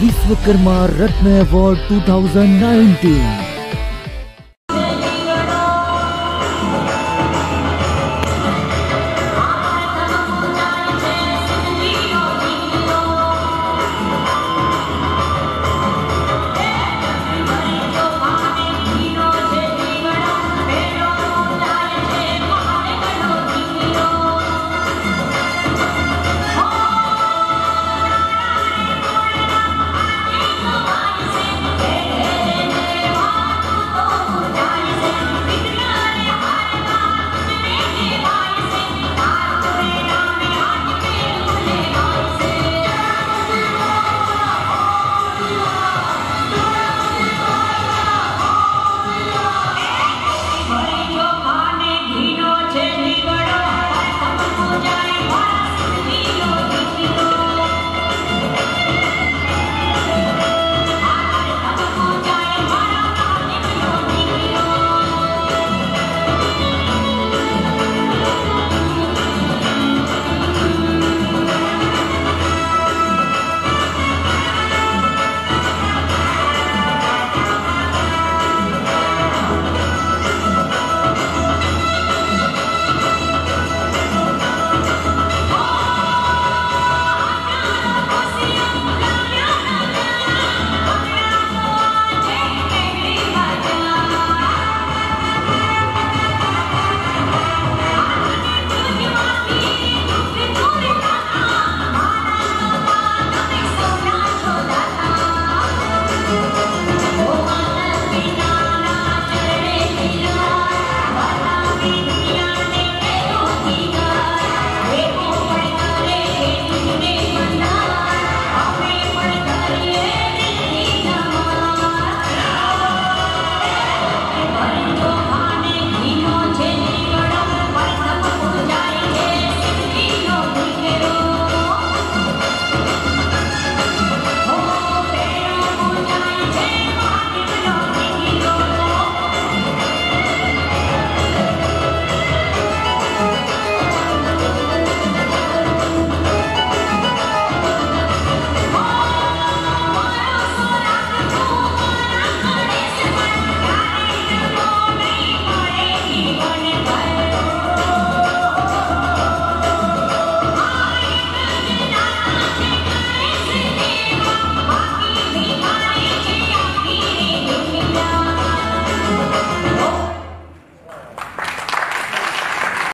Vishwakarma Ratna award 2019